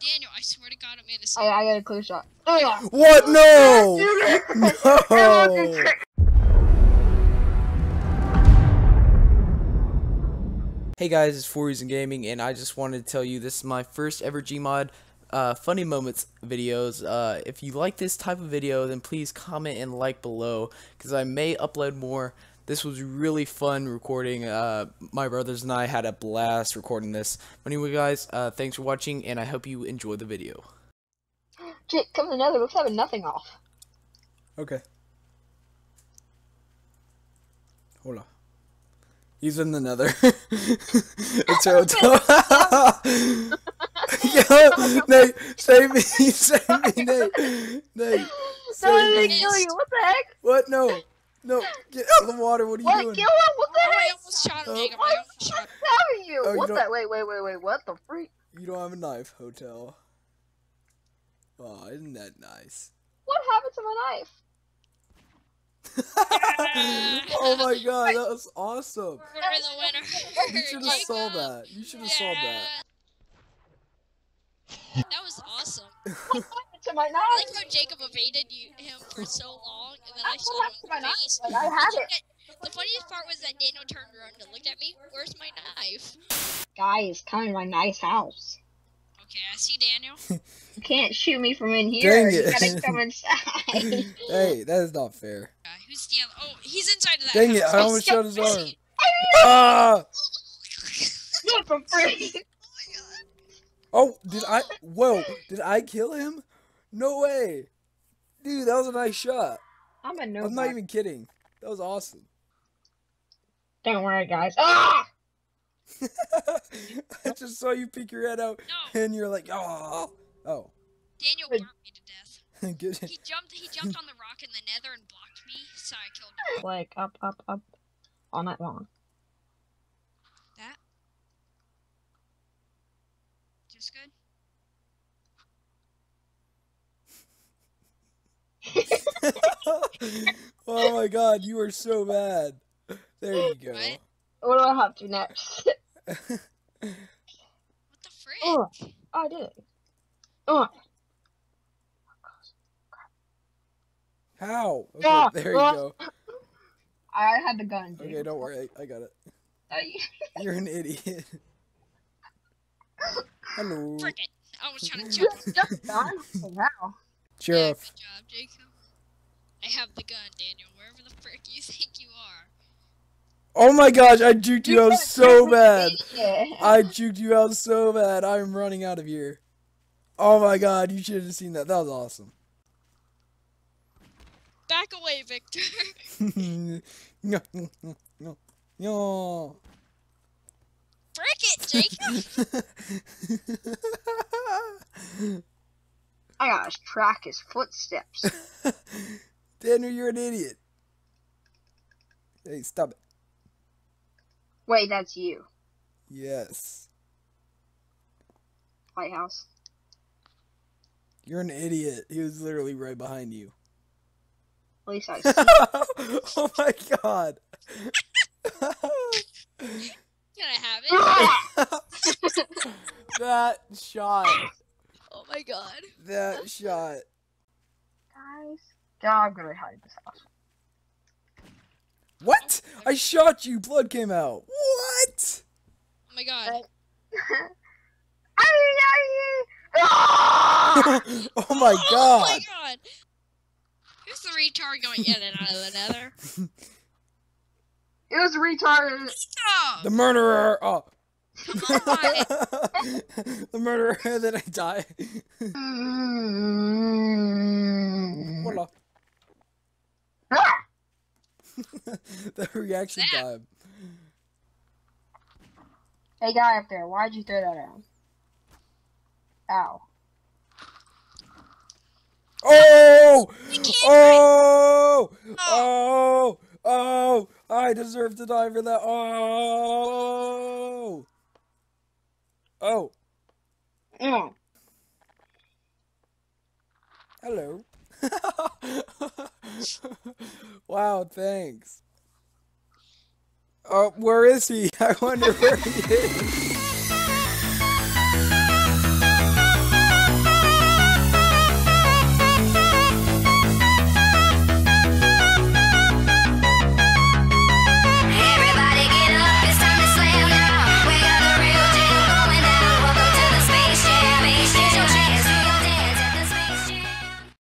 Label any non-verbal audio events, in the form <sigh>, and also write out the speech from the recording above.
Daniel, I swear to God, I'm I, innocent. I got a clear shot. Oh yeah. What? No! No! Hey guys, it's 4Reason Gaming, and I just wanted to tell you this is my first ever Gmod uh, Funny Moments videos. Uh, if you like this type of video, then please comment and like below, because I may upload more. This was really fun recording. Uh, my brothers and I had a blast recording this. But anyway, guys, uh, thanks for watching, and I hope you enjoy the video. Jake, come to another. Let's have nothing off. Okay. Hold on. He's in the nether. <laughs> it's <laughs> Hotel. <laughs> Yo, Nate, save me, save me, Nate. Nate, No, save me. kill you. What the heck? What? No, no, <gasps> get out of the water. What are you What? doing? Kill him? What the Oh, I almost shot him, Oh. Jacob. I What? almost shot him. What's you? Oh, you what don't- the? Wait, wait, wait, wait. What the freak? You don't have a knife, Hotel. Oh, isn't that nice? What happened to my knife? <laughs> oh my god, that was <laughs> awesome. We're the winner. You should have saw that. You should have saw that. That was awesome. What happened to my knife? I like how Jacob evaded you, him for so long, and then I That's shot what him my in the knife. face. Like, I had it. The funniest part was that Daniel turned around and looked at me. Where's my knife? Guys, come in my nice house. Okay, I see Daniel. <laughs> You can't shoot me from in here. Dang You it. gotta <laughs> come inside. hey, that is not fair. Guy, who's the other? Oh, he's inside of that Dang it, house. I I almost see- shot his arm. Ah! What the freak? Oh my god. Oh, did I? Whoa, did I kill him? No way. Dude, that was a nice shot. I'm a no. I'm not even kidding. That was awesome. Don't worry, guys. Ah! <laughs> I just saw you peek your head out No, and you're like, oh. Oh. Daniel Good. burnt me to death. <laughs> Good. He jumped. He jumped on the rock in the Nether and blocked me, so I killed him. Like up, up, up, all night long. That. Just good. Oh my god, you are so bad. There you go. What? What do I have to do next? What the frick? Oh. I did it. Oh, How? Okay, Ah, there you ah. go. I had the gun. dude. Okay, don't worry, I, I got it. <laughs> You're an idiot. Hello. Frick it! I was trying to jump. Just, just done. Wow. Yeah, Sheriff. good job, Jacob. I have the gun, Daniel. Wherever the frick you <laughs> think you are. Oh my gosh, I juked you out so <laughs> bad. I juked you out so bad. I'm running out of here. Oh my god, you should have seen that. That was awesome. Back away, Victor. no, no, no, no. Frick it, Jacob. <laughs> I gotta track his footsteps. Daniel, you're an idiot. Hey, stop it. Wait, that's you. Yes. Lighthouse. You're an idiot. He was literally right behind you. At least I <laughs> see. oh my god. Can I have it? <laughs> that shot. Oh my god. That shot. Guys. God, I'm gonna hide this house. What? I shot you. Blood came out. What? Oh my god. I <laughs> Ah! <laughs> <laughs> oh my god. Oh my god. Who's the retard going in and out of the nether? It was retarded. The murderer. Oh. come on. the murderer that I die. Mm. Voila. Ah! <laughs> the reaction Zap. time. Hey, guy up there, why'd you throw that around? Ow. Oh! Oh! Oh. Oh! Oh! I deserve to die for that. Oh! Oh! Mm. Hello. <laughs> wow, thanks. Uh, where is he? <laughs> I wonder where he is.